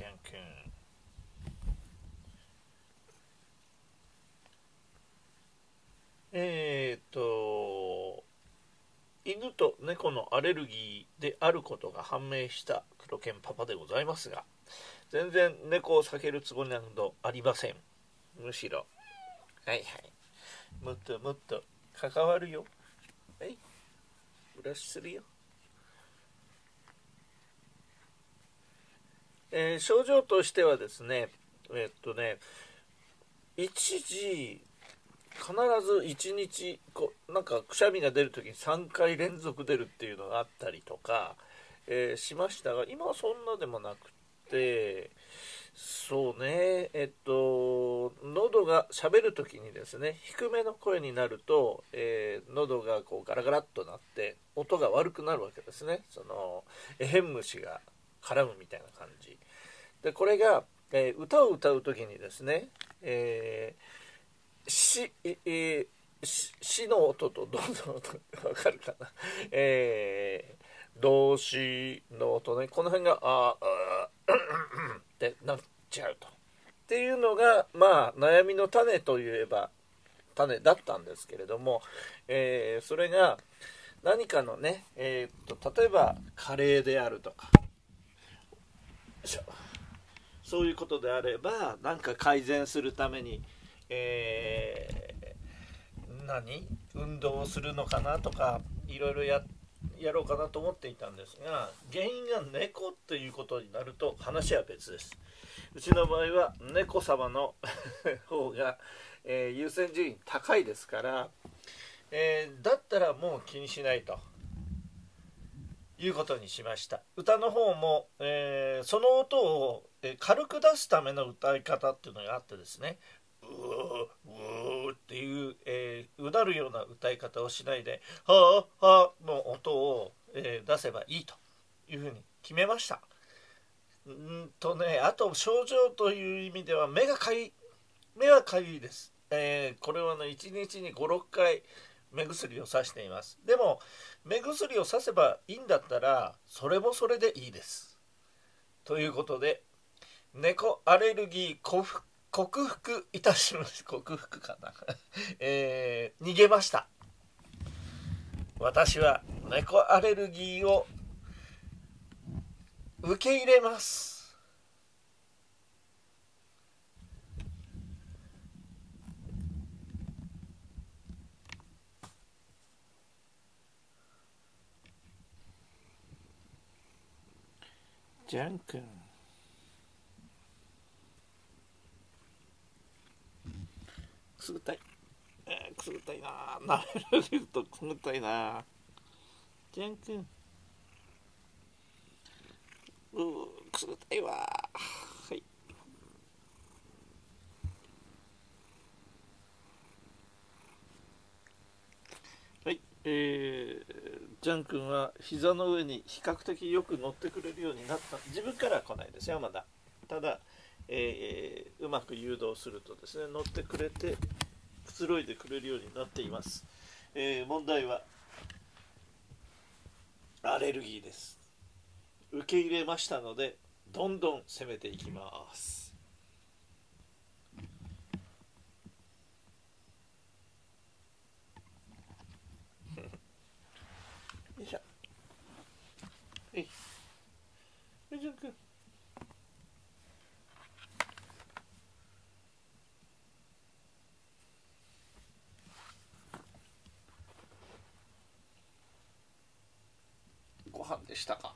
じゃんくんえー、っと犬と猫のアレルギーであることが判明した黒犬パパでございますが全然猫を避けるつもりなどありません。むしろ。はいはい。もっともっと関わるよ。はい。ブラシするよ。えー、症状としてはですねえっとね一時必ず1日こなんかくしゃみが出る時に3回連続出るっていうのがあったりとか、えー、しましたが今はそんなでもなくてそうねえっと喉が喋る時にですね低めの声になると、えー、喉がこうガラガラっとなって音が悪くなるわけですね。そのエヘン虫が絡むみたいな感じ。でこれが、えー、歌を歌う時にですね、えーし、えー、しの音とどの音わかるかな？えー、動詞の音ね。この辺がああってなっちゃうと。っていうのがまあ悩みの種といえば種だったんですけれども、えー、それが何かのね、えー、っと例えばカレーであるとかそういうことであれば何か改善するためにえー、何？運動をするのかなとかいろいろややろうかなと思っていたんですが原因が猫っていうことになると話は別です。うちの場合は猫様の 方が、えー、優先順位高いですから、えー、だったらもう気にしないと。いうことにしました。歌の方も、えー、その音を軽く出すための歌い方っていうのがあってですねうーっていう、えー、うなるような歌い方をしないで「はあはあ」の音を、えー、出せばいいというふうに決めました。うんとねあと症状という意味では目がかゆい目はかゆいです、えー、これはね1日に56回目薬をさしています。でも目薬をさせばいいんだったらそれもそれでいいです。ということで猫アレルギー克服克服いたしました克服かな。えー、逃げました。私は猫アレルギーを受け入れます。じゃんくんくすぐったい、えー、くすぐったいななめられるとくすぐったいなじゃんくんうくすぐったいわはいはいえー、ジャン君は膝の上に比較的よく乗ってくれるようになった。自分からは来ないですよまだ。ただえー、うまく誘導するとですね乗ってくれてくつろいでくれるようになっています、えー、問題はアレルギーです。受け入れましたのでどんどん攻めていきますよいしょえいよいしょく。ご飯でしたか？